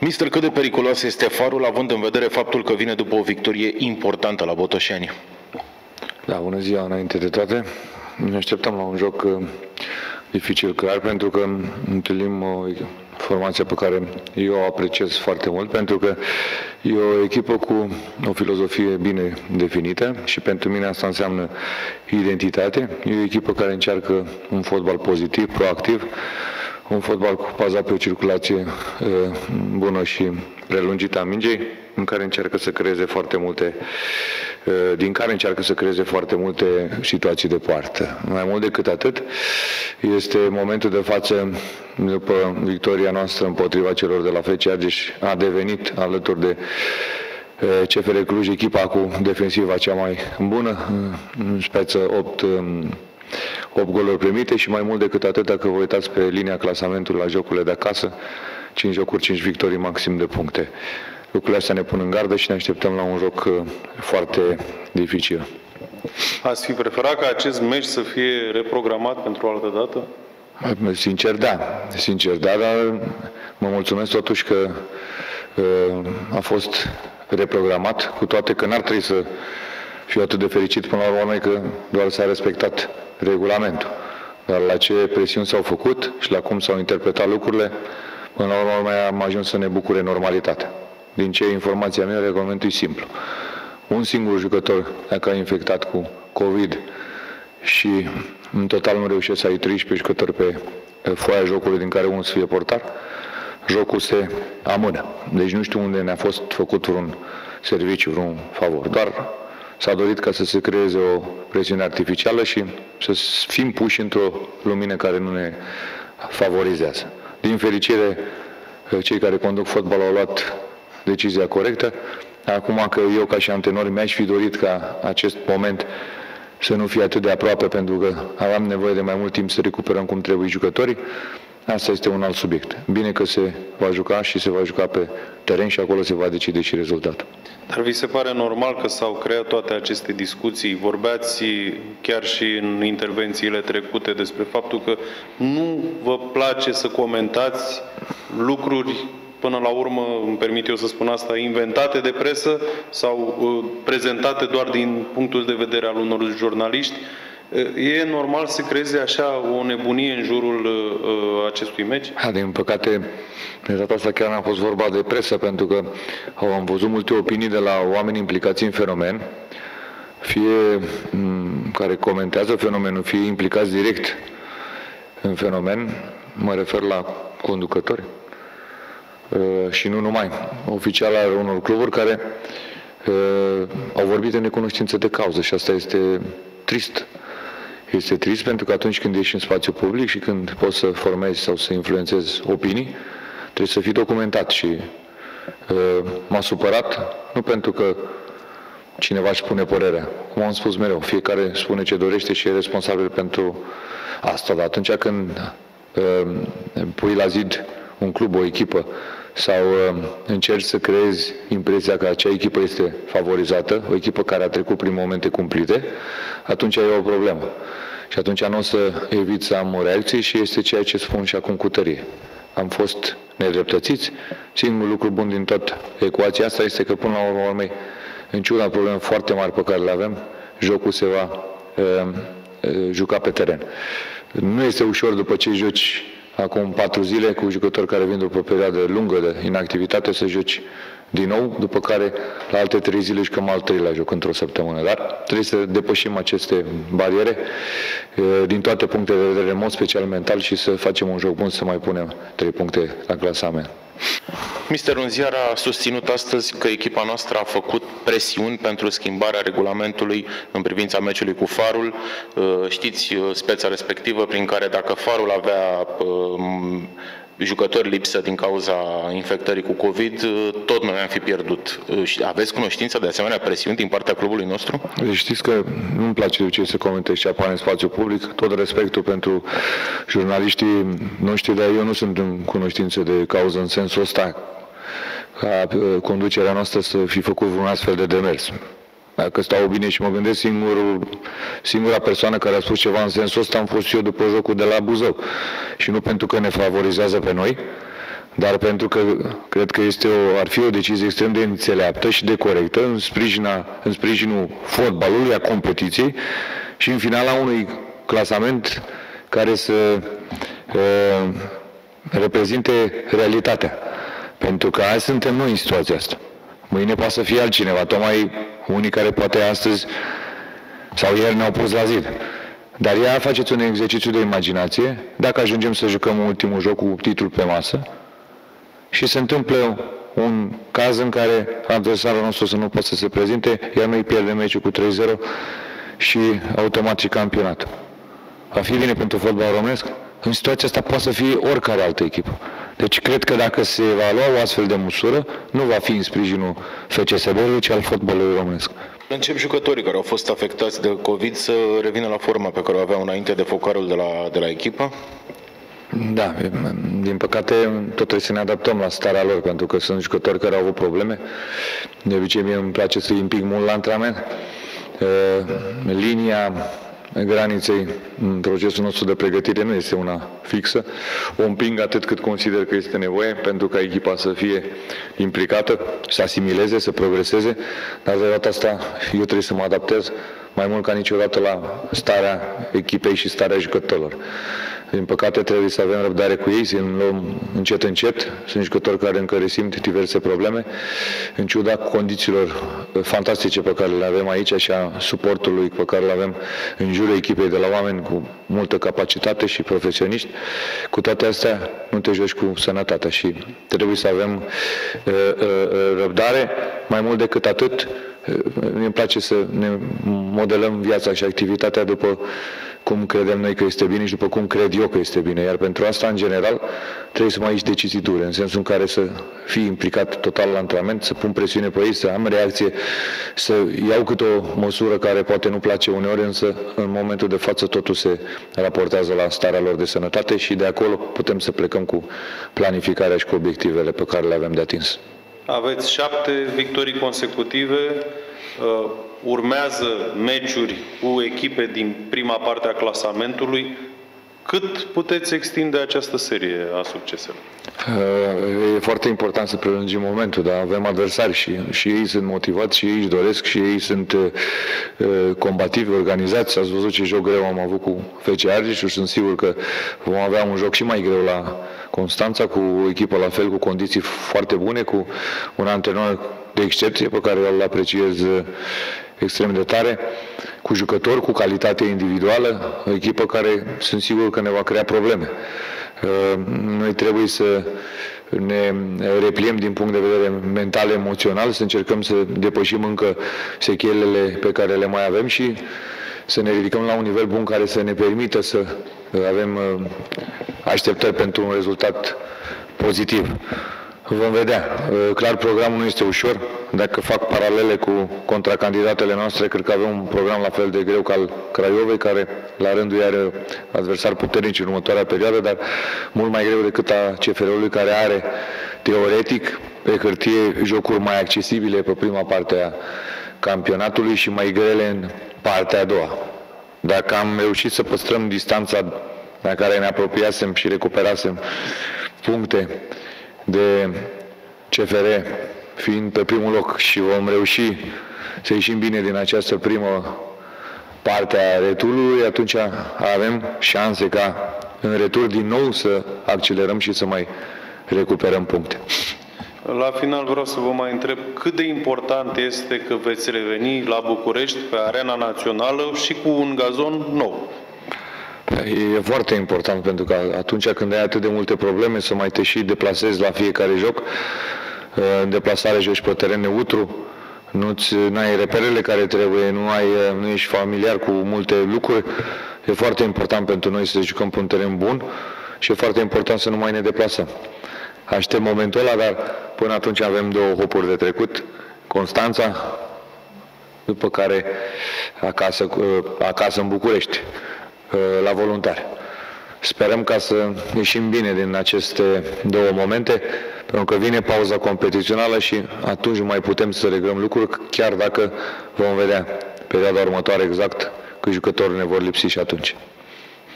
Mister, cât de periculos este farul, având în vedere faptul că vine după o victorie importantă la Botoșani? Da, bună ziua înainte de toate. Ne așteptăm la un joc uh, dificil, clar, pentru că întâlnim o formație pe care eu o apreciez foarte mult, pentru că e o echipă cu o filozofie bine definită și pentru mine asta înseamnă identitate. E o echipă care încearcă un fotbal pozitiv, proactiv, un fotbal cu paza pe o circulație uh, bună și prelungită a mingei, în care încearcă să creeze foarte multe, uh, din care încearcă să creeze foarte multe situații de poartă. Mai mult decât atât, este momentul de față, după victoria noastră împotriva celor de la FC Argeș, a devenit alături de uh, CFR Cluj echipa cu defensiva cea mai bună, în speță 8 8 goluri primite și mai mult decât atât, dacă vă uitați pe linia clasamentului la jocurile de acasă, 5 jocuri, 5 victorii maxim de puncte. Lucrurile astea ne pun în gardă și ne așteptăm la un joc uh, foarte dificil. Ați fi preferat ca acest meci să fie reprogramat pentru o altă dată? Sincer, da. Sincer, da, dar mă mulțumesc totuși că uh, a fost reprogramat, cu toate că n-ar trebui să fiu atât de fericit până la urmă că doar s-a respectat regulamentul. Dar la ce presiuni s-au făcut și la cum s-au interpretat lucrurile, până la urmă am ajuns să ne bucure normalitatea. Din ce informația mea, regulamentul e simplu. Un singur jucător, dacă a infectat cu COVID și în total nu reușesc să ai 13 jucători pe foaia jocului din care unul să fie portar, jocul se amână. Deci nu știu unde ne-a fost făcut vreun serviciu, vreun favor. Doar s-a dorit ca să se creeze o presiune artificială și să fim puși într-o lumină care nu ne favorizează. Din fericire, cei care conduc fotbal au luat decizia corectă. Acum că eu ca și antenor mi-aș fi dorit ca acest moment să nu fie atât de aproape pentru că aveam nevoie de mai mult timp să recuperăm cum trebuie jucătorii, Asta este un alt subiect. Bine că se va juca și se va juca pe teren și acolo se va decide și rezultatul. Dar vi se pare normal că s-au creat toate aceste discuții? Vorbeați chiar și în intervențiile trecute despre faptul că nu vă place să comentați lucruri până la urmă, îmi permit eu să spun asta, inventate de presă sau uh, prezentate doar din punctul de vedere al unor jurnaliști, E normal să creeze așa o nebunie în jurul uh, acestui meci? Ha, din păcate, de data asta chiar n-a fost vorba de presă, pentru că am văzut multe opinii de la oameni implicați în fenomen, fie m- care comentează fenomenul, fie implicați direct în fenomen, mă refer la conducători uh, și nu numai, oficial al unor cluburi care uh, au vorbit în necunoștință de cauză și asta este trist. Este trist pentru că atunci când ești în spațiu public și când poți să formezi sau să influențezi opinii, trebuie să fii documentat și uh, m-a supărat, nu pentru că cineva își spune părerea. Cum am spus mereu, fiecare spune ce dorește și e responsabil pentru asta. Dar atunci când uh, pui la zid un club, o echipă, sau uh, încerci să creezi impresia că acea echipă este favorizată, o echipă care a trecut prin momente cumplite, atunci e o problemă. Și atunci nu o să evit să am o reacție și este ceea ce spun și acum cu tărie. Am fost nedreptățiți. Singurul lucru bun din tot ecuația asta este că până la urmă urmei, în ciuda probleme foarte mari pe care le avem, jocul se va uh, uh, juca pe teren. Nu este ușor după ce joci acum patru zile cu jucători care vin după o perioadă lungă de inactivitate să joci din nou, după care la alte trei zile jucăm al treilea joc într-o săptămână. Dar trebuie să depășim aceste bariere din toate punctele de vedere, în mod special mental și să facem un joc bun să mai punem trei puncte la clasament. Mister Unziar a susținut astăzi că echipa noastră a făcut presiuni pentru schimbarea regulamentului în privința meciului cu Farul. Știți speța respectivă prin care dacă Farul avea jucători lipsă din cauza infectării cu COVID, tot noi am fi pierdut. Aveți cunoștință de asemenea presiuni din partea clubului nostru? Deci știți că nu-mi place de ce să comentez ce apare în spațiu public, tot respectul pentru jurnaliștii noștri, dar eu nu sunt în cunoștință de cauză în sensul ăsta ca uh, conducerea noastră să fi făcut vreun astfel de demers. Dacă stau bine și mă gândesc, singurul, singura persoană care a spus ceva în sensul ăsta am fost eu după jocul de la Buzău. Și nu pentru că ne favorizează pe noi, dar pentru că cred că este o, ar fi o decizie extrem de înțeleaptă și de corectă în, sprijina, în sprijinul fotbalului, a competiției și în finala unui clasament care să uh, reprezinte realitatea. Pentru că azi suntem noi în situația asta. Mâine poate să fie altcineva, tocmai unii care poate astăzi sau ieri ne-au pus la zid. Dar ea faceți un exercițiu de imaginație, dacă ajungem să jucăm ultimul joc cu titlul pe masă și se întâmplă un caz în care adversarul nostru să nu poate să se prezinte, iar noi pierdem meciul cu 3-0 și automat și campionat. Va fi bine pentru fotbal românesc? În situația asta poate să fie oricare altă echipă. Deci cred că dacă se va lua o astfel de măsură, nu va fi în sprijinul FCSB-ului, ci al fotbalului românesc. Încep jucătorii care au fost afectați de COVID să revină la forma pe care o aveau înainte de focarul de la, de la echipă? Da, din păcate tot trebuie să ne adaptăm la starea lor, pentru că sunt jucători care au avut probleme. De obicei mie îmi place să-i împic mult la antrenament. Linia graniței în procesul nostru de pregătire nu este una fixă. O împing atât cât consider că este nevoie pentru ca echipa să fie implicată, să asimileze, să progreseze, dar de data asta eu trebuie să mă adaptez mai mult ca niciodată la starea echipei și starea jucătorilor. Din păcate trebuie să avem răbdare cu ei, să luăm încet încet. Sunt jucători care încă resimt diverse probleme, în ciuda condițiilor fantastice pe care le avem aici și a suportului pe care le avem în jurul echipei de la oameni cu multă capacitate și profesioniști. Cu toate astea nu te joci cu sănătatea și trebuie să avem uh, uh, răbdare. Mai mult decât atât, îmi place să ne modelăm viața și activitatea după cum credem noi că este bine și după cum cred eu că este bine. Iar pentru asta, în general, trebuie să mai aici decizii dure, în sensul în care să fii implicat total la antrenament, să pun presiune pe ei, să am reacție, să iau câte o măsură care poate nu place uneori, însă în momentul de față totul se raportează la starea lor de sănătate și de acolo putem să plecăm cu planificarea și cu obiectivele pe care le avem de atins. Aveți șapte victorii consecutive, uh, urmează meciuri cu echipe din prima parte a clasamentului. Cât puteți extinde această serie a succeselor? Uh, e foarte important să prelungim momentul, dar avem adversari și, și ei sunt motivați și ei își doresc și ei sunt uh, combativi, organizați. Ați văzut ce joc greu am avut cu FC Argeș și sunt sigur că vom avea un joc și mai greu la Constanța, cu o echipă la fel, cu condiții foarte bune, cu un antrenor de excepție pe care îl apreciez uh, extrem de tare, cu jucători, cu calitate individuală, o echipă care sunt sigur că ne va crea probleme. Uh, noi trebuie să ne repliem din punct de vedere mental, emoțional, să încercăm să depășim încă sechelele pe care le mai avem și să ne ridicăm la un nivel bun care să ne permită să avem uh, așteptări pentru un rezultat pozitiv. Vom vedea. Uh, clar, programul nu este ușor. Dacă fac paralele cu contracandidatele noastre, cred că avem un program la fel de greu ca al Craiovei, care la rândul are adversar puternici în următoarea perioadă, dar mult mai greu decât a CFR-ului, care are teoretic pe hârtie jocuri mai accesibile pe prima parte a campionatului și mai grele în partea a doua. Dacă am reușit să păstrăm distanța la care ne apropiasem și recuperasem puncte de CFR fiind pe primul loc și vom reuși să ieșim bine din această primă parte a returului, atunci avem șanse ca în retur din nou să accelerăm și să mai recuperăm puncte. La final vreau să vă mai întreb cât de important este că veți reveni la București pe arena națională și cu un gazon nou. E foarte important pentru că atunci când ai atât de multe probleme să mai te și deplasezi la fiecare joc, în deplasare joci pe teren neutru, nu ai reperele care trebuie, nu, ai, nu ești familiar cu multe lucruri. E foarte important pentru noi să jucăm pe un teren bun și e foarte important să nu mai ne deplasăm. Aștept momentul ăla, dar până atunci avem două hopuri de trecut. Constanța, după care acasă, acasă în București. Uh, la voluntari. Sperăm ca să ieșim bine din aceste două momente, pentru că vine pauza competițională și atunci mai putem să reglăm lucruri, chiar dacă vom vedea perioada următoare exact câți jucători ne vor lipsi și atunci.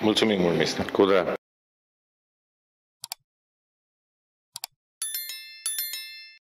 Mulțumim mult, mister. Cu drag.